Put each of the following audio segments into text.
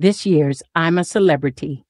This year's I'm a Celebrity.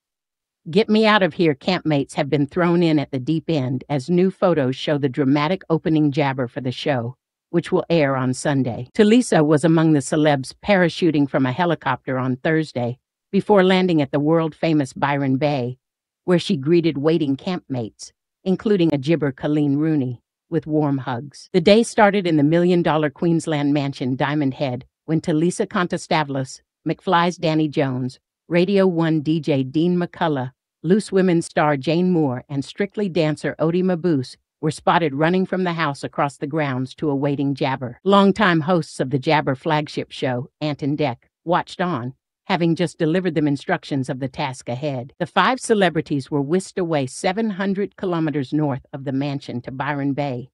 Get Me Out of Here campmates have been thrown in at the deep end as new photos show the dramatic opening jabber for the show, which will air on Sunday. Tulisa was among the celebs parachuting from a helicopter on Thursday before landing at the world famous Byron Bay, where she greeted waiting campmates, including a jibber Coleen Rooney, with warm hugs. The day started in the million dollar Queensland mansion Diamond Head when Tulisa Contostavlos, McFly's Danny Jones, Radio 1 DJ Dean McCullough, Loose Women star Jane Moore, and Strictly dancer Oti Mabuse were spotted running from the house across the grounds to a waiting Jabber. Longtime hosts of the Jabber flagship show, Ant and Dec, watched on, having just delivered them instructions of the task ahead. The five celebrities were whisked away 700 kilometers north of the mansion to Byron Bay,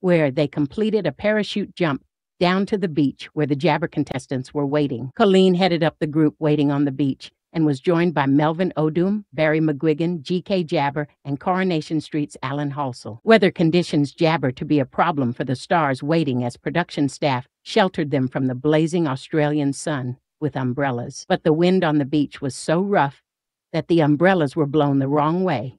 where they completed a parachute jump down to the beach where the Jabber contestants were waiting. Coleen headed up the group waiting on the beach and was joined by Melvin Odoom, Barry McGuigan, G.K. Jabber, and Coronation Street's Alan Halsall. Weather conditions Jabber to be a problem for the stars waiting as production staff sheltered them from the blazing Australian sun with umbrellas, but the wind on the beach was so rough that the umbrellas were blown the wrong way,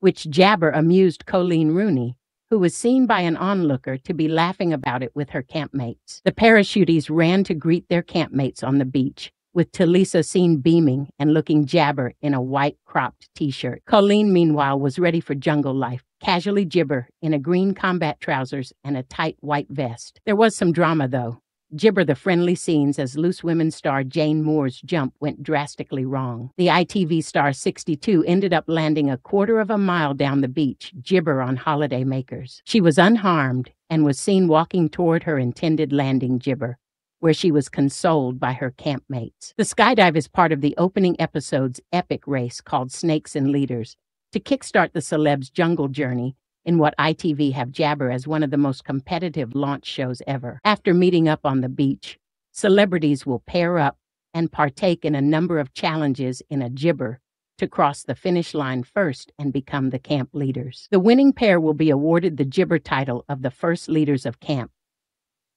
which jabber amused Coleen Rooney, who was seen by an onlooker to be laughing about it with her campmates. The parachutees ran to greet their campmates on the beach, with Tulisa seen beaming and looking jabber in a white cropped t shirt. Coleen, meanwhile, was ready for jungle life, casually jibber in a green combat trousers and a tight white vest. There was some drama, though. Jibber the friendly scenes as Loose Women star Jane Moore's jump went drastically wrong. The ITV star 62 ended up landing a quarter of a mile down the beach, Jibber on holiday makers. She was unharmed and was seen walking toward her intended landing Jibber, where she was consoled by her campmates. The skydive is part of the opening episode's epic race called Snakes and Leaders to kickstart the celeb's jungle journey in what ITV have Jabber as one of the most competitive launch shows ever. After meeting up on the beach, celebrities will pair up and partake in a number of challenges in a jibber to cross the finish line first and become the camp leaders. The winning pair will be awarded the jibber title of the first leaders of camp.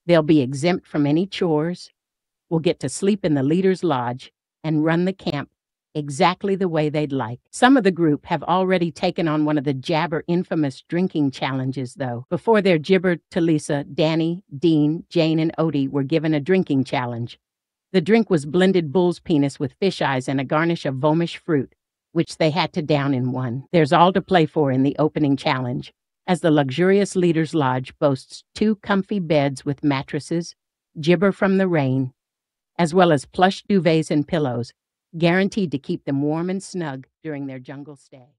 They'll be exempt from any chores, will get to sleep in the leader's lodge, and run the camp exactly the way they'd like. Some of the group have already taken on one of the Jabber infamous drinking challenges, though. Before their gibber Tulisa, Danny, Dean, Jane, and Oti were given a drinking challenge. The drink was blended bull's penis with fish eyes and a garnish of vomish fruit, which they had to down in one. There's all to play for in the opening challenge, as the luxurious Leader's Lodge boasts two comfy beds with mattresses, jibber from the rain, as well as plush duvets and pillows guaranteed to keep them warm and snug during their jungle stay.